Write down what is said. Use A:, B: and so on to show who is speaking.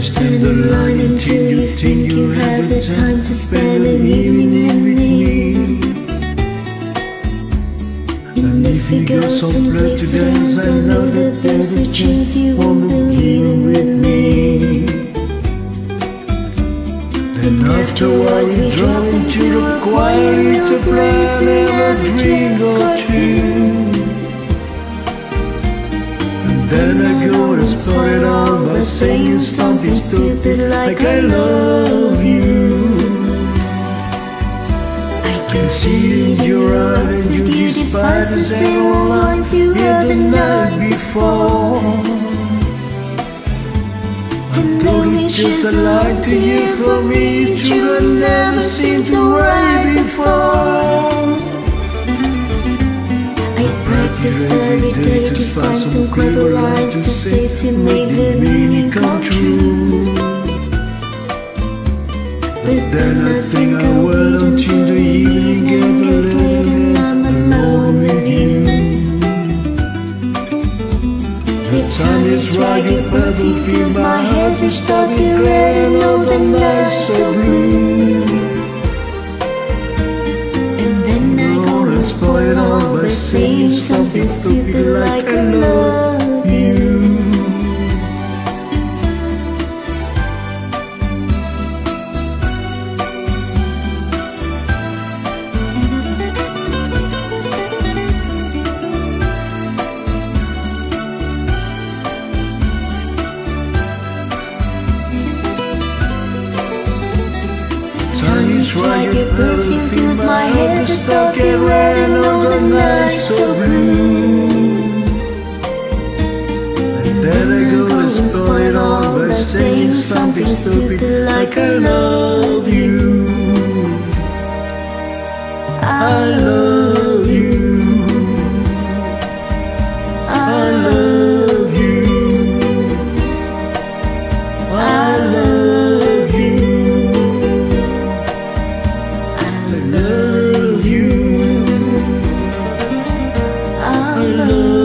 A: stand in line until you think you have the time to spend an evening with me. And if we go someplace to dance, I know that there's a chance you won't believe in with me. Then afterwards we drop into a quiet little place and have a drink I go and spoil it all by saying something stupid like I love you. I can see in your eyes that you despise the same old lines you heard the night before. And though it's just a lie to you for me, it's true I never seemed so right before. I practice every day lines to say to make the meaning come true. But then I think I'll wait until the evening gets late and I'm alone with you. The time is right, your perfume fills my head with stars get red and all the nights so blue. And then I go and spoil all by saying something stupid like I love Right, your perfume fills my head, the stars get red and all the nights so blue. And then I go and spoil it all by saying something stupid like I love you. I good.